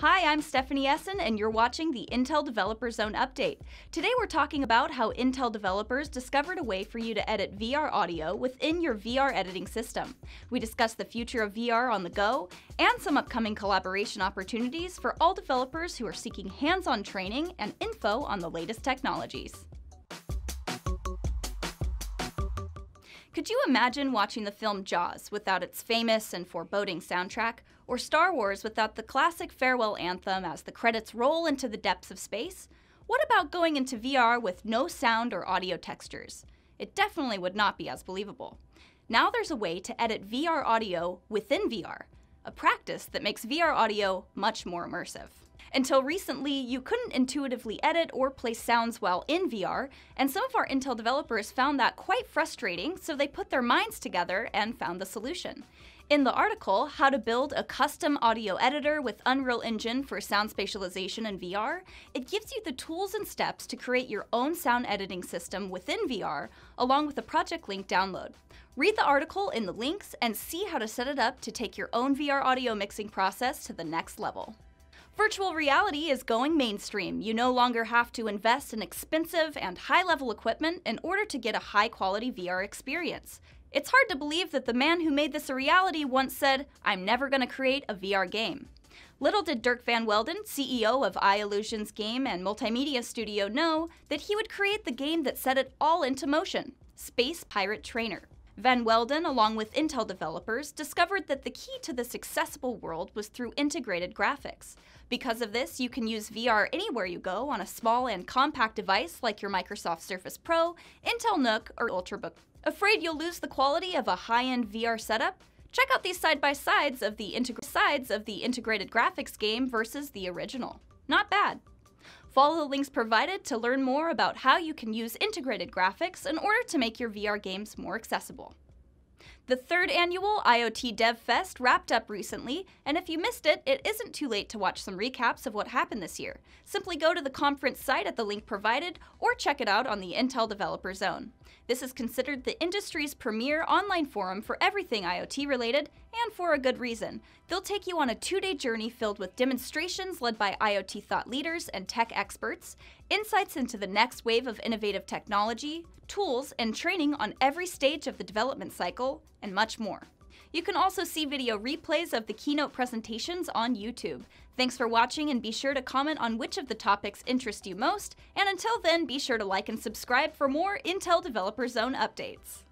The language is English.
Hi, I'm Stephanie Essin, and you're watching the Intel Developer Zone update. Today we're talking about how Intel developers discovered a way for you to edit VR audio within your VR editing system. We discuss the future of VR on the go and some upcoming collaboration opportunities for all developers who are seeking hands on training and info on the latest technologies. Could you imagine watching the film Jaws without its famous and foreboding soundtrack, or Star Wars without the classic farewell anthem as the credits roll into the depths of space? What about going into VR with no sound or audio textures? It definitely would not be as believable. Now there's a way to edit VR audio within VR, a practice that makes VR audio much more immersive. Until recently, you couldn't intuitively edit or place sounds while in VR, and some of our Intel developers found that quite frustrating, so they put their minds together and found the solution. In the article, How to Build a Custom Audio Editor with Unreal Engine for Sound Spatialization in VR, it gives you the tools and steps to create your own sound editing system within VR, along with a project link download. Read the article in the links and see how to set it up to take your own VR audio mixing process to the next level. Virtual reality is going mainstream. You no longer have to invest in expensive and high level equipment in order to get a high quality VR experience. It's hard to believe that the man who made this a reality once said, I'm never going to create a VR game. Little did Dirk Van Welden, CEO of I-Illusions game and multimedia studio, know that he would create the game that set it all into motion Space Pirate Trainer. Van Welden, along with Intel developers, discovered that the key to this accessible world was through integrated graphics. Because of this, you can use VR anywhere you go on a small and compact device like your Microsoft Surface Pro, Intel NUC, or Ultrabook. Afraid you'll lose the quality of a high-end VR setup? Check out these side-by-sides of the sides of the integrated graphics game versus the original. Not bad. Follow the links provided to learn more about how you can use integrated graphics in order to make your VR games more accessible. The third annual IoT Dev Fest wrapped up recently, and if you missed it, it isn't too late to watch some recaps of what happened this year. Simply go to the conference site at the link provided or check it out on the Intel Developer Zone. This is considered the industry's premier online forum for everything IoT related, and for a good reason. They'll take you on a two day journey filled with demonstrations led by IoT thought leaders and tech experts, insights into the next wave of innovative technology, tools, and training on every stage of the development cycle, and much more. You can also see video replays of the keynote presentations on YouTube. Thanks for watching and be sure to comment on which of the topics interest you most, and until then, be sure to like and subscribe for more Intel Developer Zone updates.